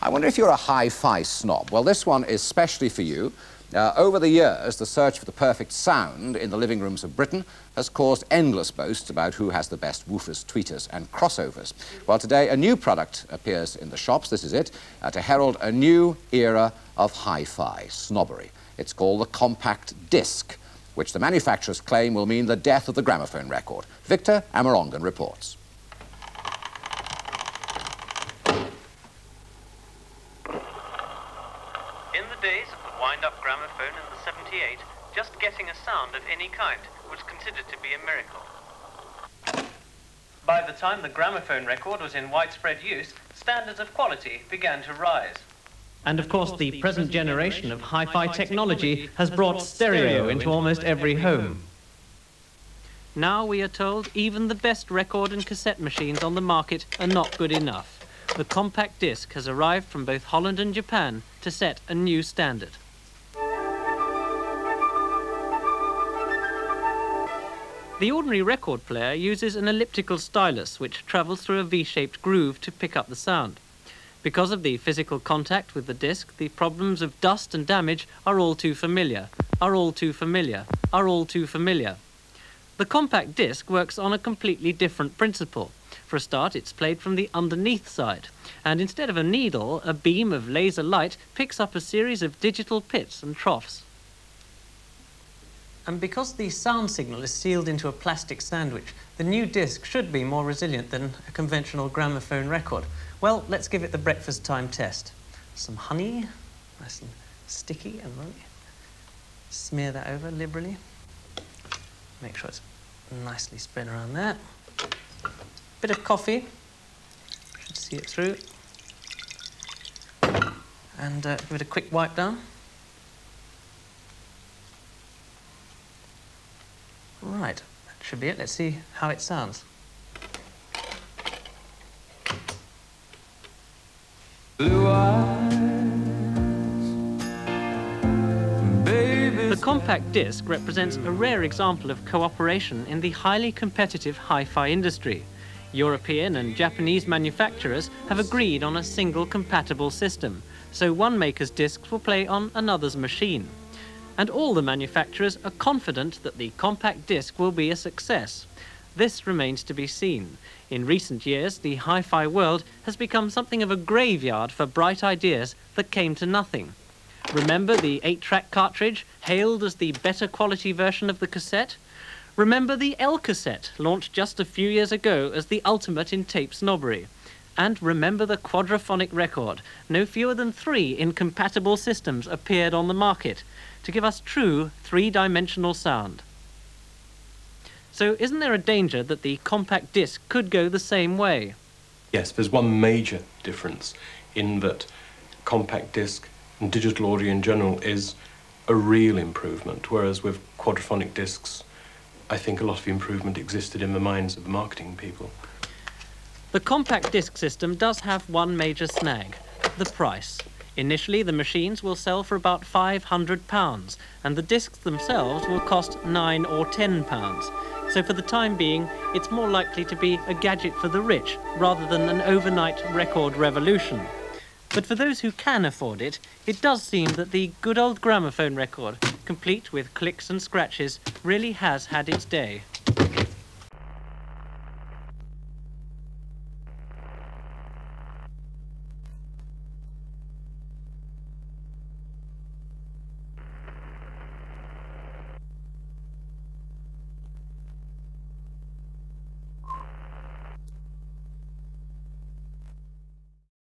I wonder if you're a hi-fi snob. Well, this one is specially for you. Uh, over the years, the search for the perfect sound in the living rooms of Britain has caused endless boasts about who has the best woofers, tweeters and crossovers. Well, today a new product appears in the shops, this is it, uh, to herald a new era of hi-fi snobbery. It's called the compact disc, which the manufacturers claim will mean the death of the gramophone record. Victor Amorongan reports. Wind-up gramophone in the 78, just getting a sound of any kind was considered to be a miracle. By the time the gramophone record was in widespread use, standards of quality began to rise. And of course, the present generation of hi-fi technology has brought stereo into almost every home. Now we are told even the best record and cassette machines on the market are not good enough. The compact disc has arrived from both Holland and Japan to set a new standard. The ordinary record player uses an elliptical stylus which travels through a V-shaped groove to pick up the sound. Because of the physical contact with the disc, the problems of dust and damage are all too familiar, are all too familiar, are all too familiar. The compact disc works on a completely different principle. For a start, it's played from the underneath side, and instead of a needle, a beam of laser light picks up a series of digital pits and troughs. And because the sound signal is sealed into a plastic sandwich, the new disc should be more resilient than a conventional gramophone record. Well, let's give it the breakfast time test. Some honey, nice and sticky and runny. Smear that over liberally. Make sure it's nicely spread around there. Bit of coffee. Should see it through. And uh, give it a quick wipe down. Right, that should be it. Let's see how it sounds. The compact disc represents a rare example of cooperation in the highly competitive hi-fi industry. European and Japanese manufacturers have agreed on a single compatible system, so one maker's discs will play on another's machine and all the manufacturers are confident that the compact disc will be a success. This remains to be seen. In recent years, the hi-fi world has become something of a graveyard for bright ideas that came to nothing. Remember the 8-track cartridge, hailed as the better quality version of the cassette? Remember the Elcaset, launched just a few years ago as the ultimate in tape snobbery? And remember the quadraphonic record. No fewer than three incompatible systems appeared on the market to give us true three-dimensional sound. So isn't there a danger that the compact disc could go the same way? Yes, there's one major difference in that compact disc and digital audio in general is a real improvement, whereas with quadraphonic discs, I think a lot of improvement existed in the minds of the marketing people. The compact disc system does have one major snag, the price. Initially, the machines will sell for about £500, and the discs themselves will cost 9 or £10. So for the time being, it's more likely to be a gadget for the rich, rather than an overnight record revolution. But for those who can afford it, it does seem that the good old gramophone record, complete with clicks and scratches, really has had its day.